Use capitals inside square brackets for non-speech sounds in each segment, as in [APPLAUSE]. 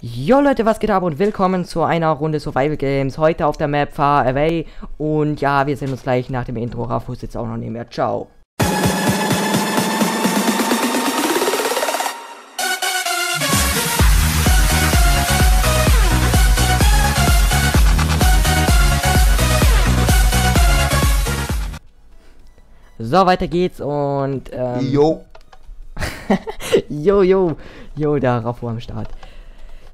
Jo Leute, was geht ab und willkommen zu einer Runde Survival Games. Heute auf der Map Far Away. Und ja, wir sehen uns gleich nach dem Intro. Rafu ist jetzt auch noch nicht mehr. Ciao. So, weiter geht's und ähm, Jo. [LAUGHS] Jo, jo, jo, da Rafu am Start.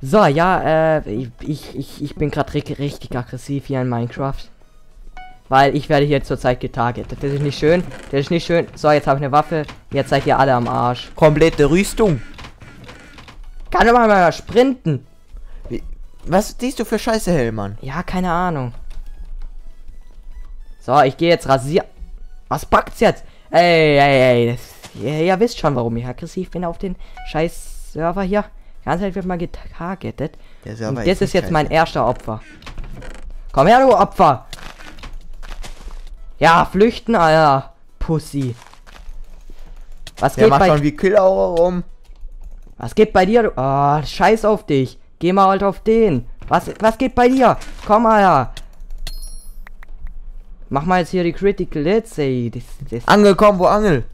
So, ja, äh, ich, ich, ich, bin gerade richtig, aggressiv hier in Minecraft. Weil ich werde hier zurzeit getargetet. Das ist nicht schön. Das ist nicht schön. So, jetzt habe ich eine Waffe. Jetzt seid ihr alle am Arsch. Komplette Rüstung. Kann doch mal mal sprinten. Wie, was siehst du für Scheiße, Hellmann? Ja, keine Ahnung. So, ich gehe jetzt rasieren. Was packt's jetzt? Ey, ey, ey. Das, ihr, ihr wisst schon, warum ich aggressiv bin auf den scheiß Server hier. Die ganze Zeit wird mal getargetet. Und das ist jetzt mein erster Opfer. Komm her, du Opfer! Ja, flüchten, Alter. Pussy. Was Der geht macht bei schon wie Killaure rum. Was geht bei dir, du? Ah, scheiß auf dich. Geh mal halt auf den. Was, was geht bei dir? Komm mal her. Mach mal jetzt hier die Critical Hits, ey. Das, das, Angekommen, wo Angel?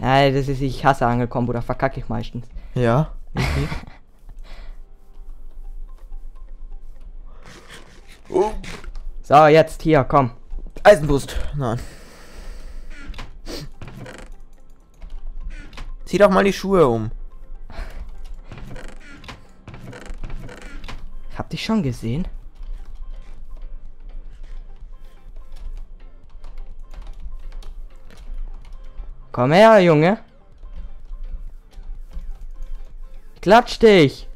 ja, das ist, ich hasse Angelkombo, da verkacke ich meistens. Ja. Oh, So, jetzt hier, komm. Eisenbrust. Nein. Zieh doch mal die Schuhe um. Ich hab dich schon gesehen. Komm her, Junge. Klatsch dich.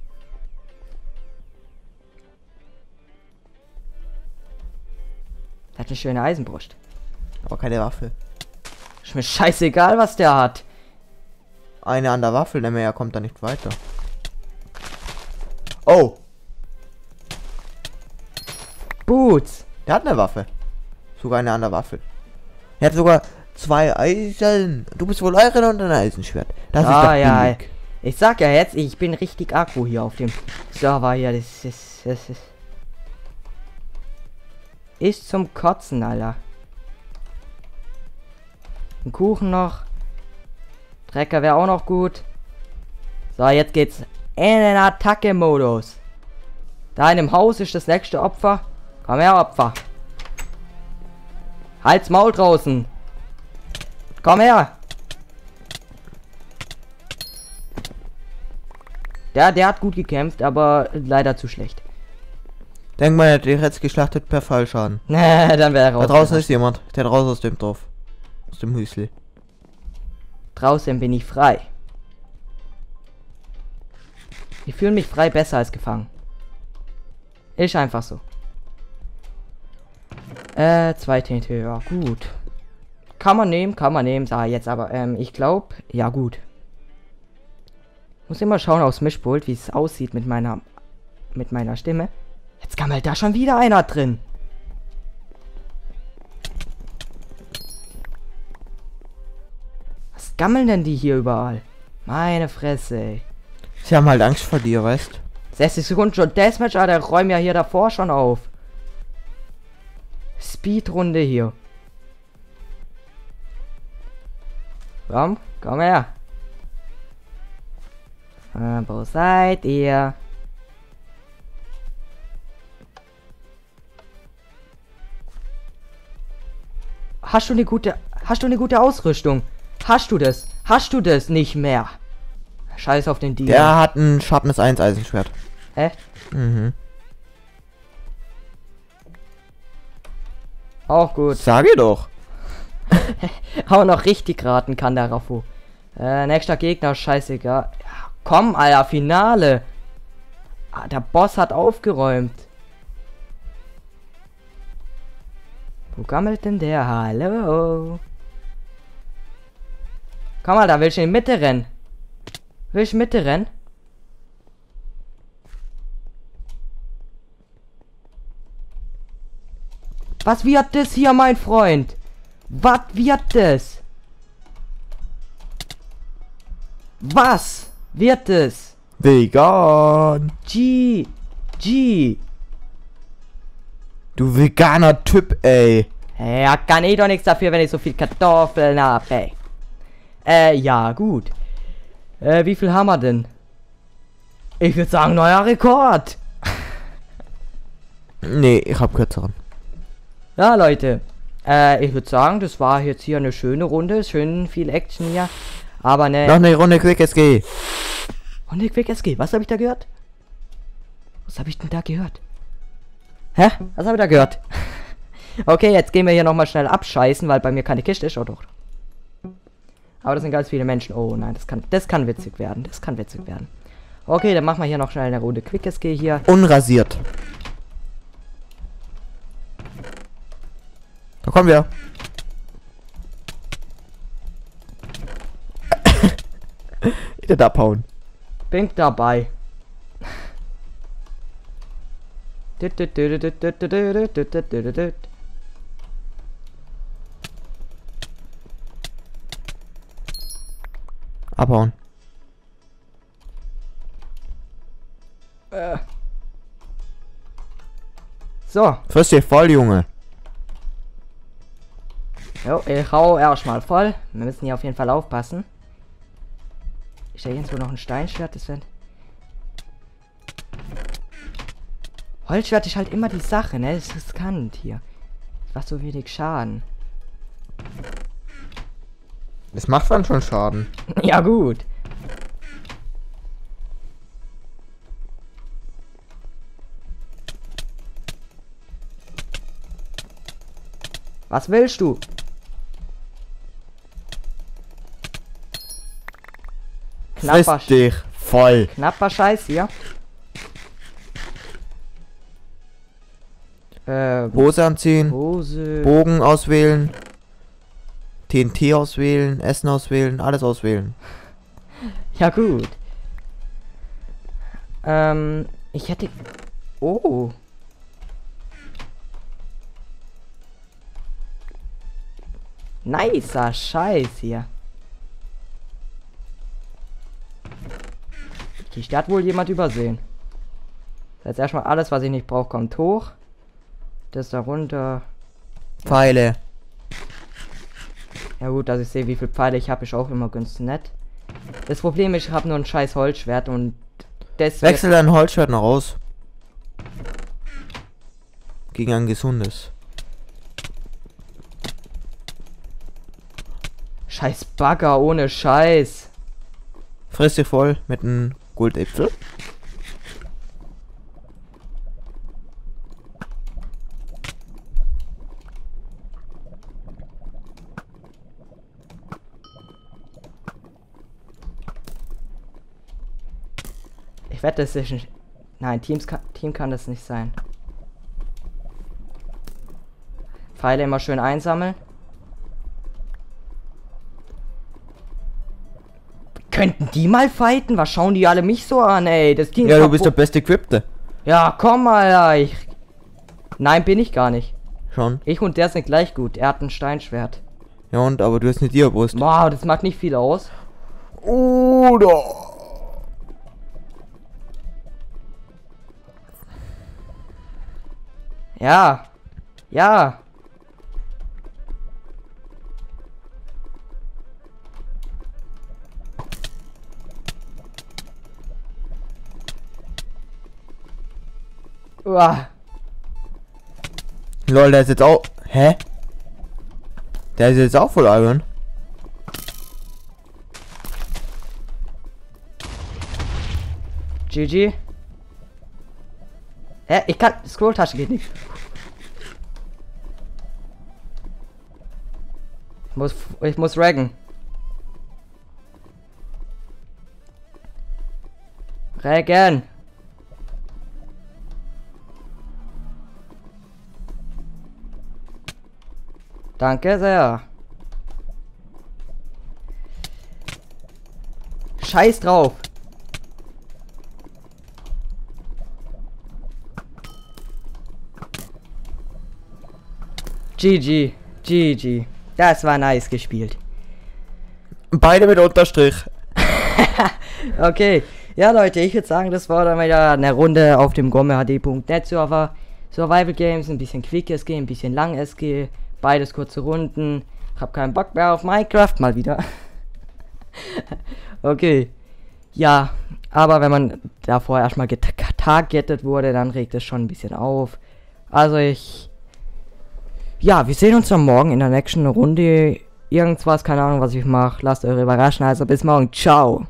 Der hat eine schöne Eisenbrust. Aber keine Waffe. Ist mir scheißegal, was der hat. Eine an der Waffel, der mehr kommt da nicht weiter. Oh, Boots. der hat eine Waffe. Sogar eine an der Waffel. Er hat sogar zwei Eisen. Du bist wohl Iron und ein Eisenschwert. Das Ah, ist doch ja. billig. Ich sag ja jetzt, ich bin richtig Akku hier auf dem Server hier. Das ist, das ist. Ist zum Kotzen, Alter. Ein Kuchen noch. Trecker wäre auch noch gut. So, jetzt geht's in den Attacke-Modus. Da in dem Haus ist das nächste Opfer. Komm her, Opfer. Halt's Maul draußen. Komm her. Der, der hat gut gekämpft, aber leider zu schlecht. Denk mal, er hat dich jetzt geschlachtet per Fallschaden. [LAUGHS] Nee, dann wäre er Da raus. draußen ist jemand. Der raus aus dem Dorf. Aus dem Hüsli. Draußen bin ich frei. Ich fühle mich frei besser als gefangen. Ist einfach so. Äh, zwei Tinte, ja, gut. Kann man nehmen, kann man nehmen, sag jetzt aber, ähm, ich glaube, ja gut. Muss immer schauen aufs Mischpult, wie es aussieht mit meiner, mit meiner Stimme. Jetzt gammelt da schon wieder einer drin. Was gammeln denn die hier überall? Meine Fresse, ey. Sie haben halt Angst vor dir, weißt 60 Sekunden schon Deathmatch, aber der räumt ja hier davor schon auf. Speedrunde hier. Komm, komm her. Äh, wo seid ihr? Hast du eine gute, hast du eine gute Ausrüstung? Hast du das? Hast du das nicht mehr? Scheiß auf den Deal. Der hat ein Sharpness 1 Eisenschwert. Hä? Mhm. Auch gut. Sage doch. [LAUGHS] Auch noch richtig raten kann der Rafu. Äh, nächster Gegner, scheißegal. Ja, komm, Alter, Finale. Ah, der Boss hat aufgeräumt. Wo gammelt denn der? Hallo? Komm mal, da will ich in die Mitte rennen. Will ich Mitte rennen? Was wird das hier, mein Freund? Was wird das? Was wird es? Vegan. G. G. Du veganer Typ, ey. Ja, kann ich doch nichts dafür, wenn ich so viel Kartoffeln hab, ey. Äh, ja, gut. Äh, wie viel haben wir denn? Ich würde sagen, neuer Rekord. [LAUGHS] Nee, ich hab kürzeren. Ja, Leute. Äh, ich würde sagen, das war jetzt hier eine schöne Runde. Schön viel Action hier. Aber ne. Noch eine Runde Quick SG. Runde Quick SG. Was habe ich da gehört? Was habe ich denn da gehört? Hä? Was habe ich da gehört? [LAUGHS] okay, jetzt gehen wir hier nochmal schnell abscheißen, weil bei mir keine Kiste ist. Oh doch. Aber das sind ganz viele Menschen. Oh nein, das kann, das kann witzig werden. Das kann witzig werden. Okay, dann machen wir hier noch schnell eine Runde Quick SG hier. Unrasiert. Da kommen wir. [LAUGHS] Wieder abhauen. Bin dabei. Abhauen. Äh. So, Friss dir voll, Junge. jo, ich hau erstmal voll. Wir müssen hier auf jeden Fall aufpassen. Ist da irgendwo noch ein Steinschwert? Das wird. Holzschwert ist halt immer die Sache, ne? Das ist riskant hier. Das macht so wenig Schaden. Das macht dann schon Schaden. [LAUGHS] ja, gut. Was willst du? Knapper, Friss dich voll. knapper Scheiß hier. Äh, Hose anziehen. Hose. Bogen auswählen. TNT auswählen. Essen auswählen. Alles auswählen. Ja, gut. Ähm, ich hätte. Oh. Nicer Scheiß hier. Die Stadt wohl jemand übersehen. Jetzt erstmal alles, was ich nicht brauche, kommt hoch. Das da runter. Pfeile. Ja gut, dass ich sehe, wie viel Pfeile ich habe, ist auch immer ganz nett. Das Problem ist, ich habe nur ein scheiß Holzschwert und deswegen. Wechsel dein Holzschwert noch aus. Gegen ein gesundes. Scheiß Bagger ohne Scheiß. Friss dich voll mit einem Goldäpfel. Ich wette, es ist nicht. Nein, Teams kann, Team kann das nicht sein. Pfeile immer schön einsammeln. Könnten die mal fighten? Was schauen die alle mich so an, ey? Das Team Ja, du bist der beste Equippte. Ja, komm mal, ich. Nein, bin ich gar nicht. Schon. Ich und der sind gleich gut. Er hat ein Steinschwert. Ja und, aber du hast eine Diabrust. Wow, das macht nicht viel aus. Oder. Ja. Ja. Uah. Lol, der ist jetzt auch. Hä? Der ist jetzt auch voll Iron. GG. Hä? Ich kann. Scrolltasche geht nicht. Ich muss. Ich muss raggen. Raggen. Danke sehr. Scheiß drauf. GG. GG. Das war nice gespielt. Beide mit Unterstrich. [LAUGHS] Okay. Ja, Leute, ich würde sagen, das war dann wieder eine Runde auf dem gommehd.net Server. Survival Games, ein bisschen Quick SG, ein bisschen Lang SG, beides kurze Runden. Ich habe keinen Bock mehr auf Minecraft, mal wieder. [LAUGHS] okay. Ja, aber wenn man davor erstmal getargetet wurde, dann regt es schon ein bisschen auf. Also ich. Ja, wir sehen uns dann morgen in der nächsten Runde. Irgendwas, keine Ahnung, was ich mache. Lasst eure überraschen. Also bis morgen. Ciao.